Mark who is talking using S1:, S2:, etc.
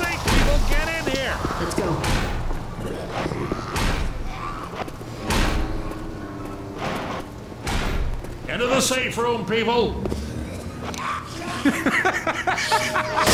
S1: safe, people. Get in here.
S2: Let's go.
S1: Into the safe room, people.